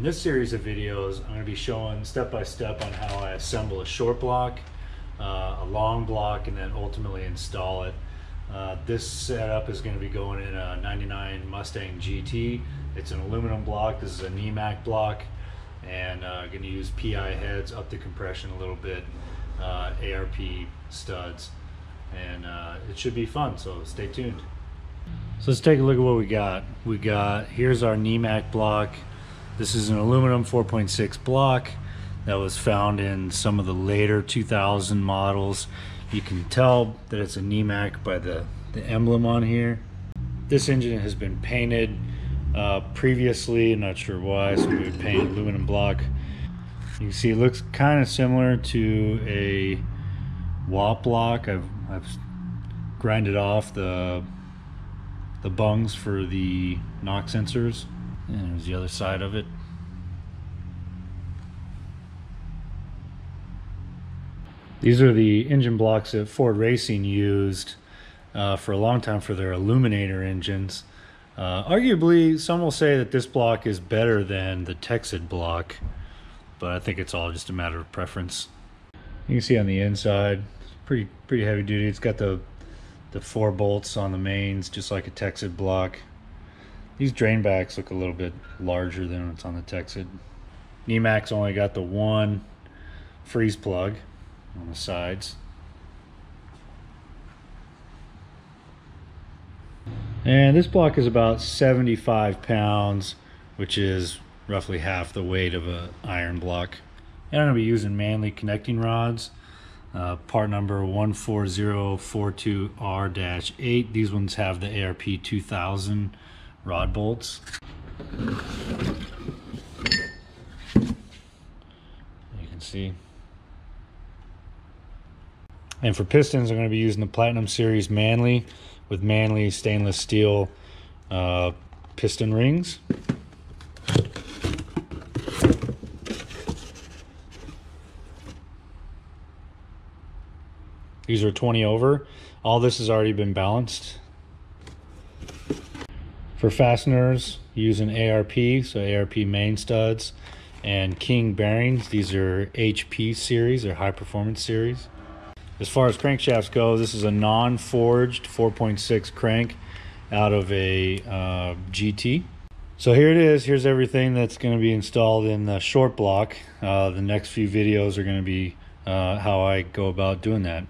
In this series of videos, I'm going to be showing step by step on how I assemble a short block, uh, a long block, and then ultimately install it. Uh, this setup is going to be going in a 99 Mustang GT. It's an aluminum block. This is a Nemak block, and uh, going to use PI heads up the compression a little bit, uh, ARP studs, and uh, it should be fun. So stay tuned. So let's take a look at what we got. We got here's our Nemak block. This is an aluminum 4.6 block that was found in some of the later 2000 models. You can tell that it's a Nemak by the, the emblem on here. This engine has been painted uh, previously, not sure why, so we would paint aluminum block. You can see it looks kind of similar to a WAP block. I've, I've grinded off the the bungs for the knock sensors. And there's the other side of it. These are the engine blocks that Ford Racing used uh, for a long time for their Aluminator engines. Uh, arguably, some will say that this block is better than the Teksid block, but I think it's all just a matter of preference. You can see on the inside, pretty pretty heavy duty. It's got the the four bolts on the mains, just like a Teksid block. These drain backs look a little bit larger than what's on the Teksid. Nemak's only got the one freeze plug on the sides. And this block is about 75 pounds, which is roughly half the weight of an iron block. And I'm to be using Manley connecting rods. Uh, part number 14042R-8. These ones have the ARP 2000 rod bolts. You can see. And for pistons, I'm going to be using the Platinum Series Manley with Manley stainless steel uh, piston rings. These are 20 over. All this has already been balanced. For fasteners, using ARP, so ARP main studs, and King bearings. These are HP series or high performance series. As far as crankshafts go, this is a non-forged 4.6 crank out of a uh, GT. So here it is. Here's everything that's going to be installed in the short block. Uh, the next few videos are going to be uh, how I go about doing that.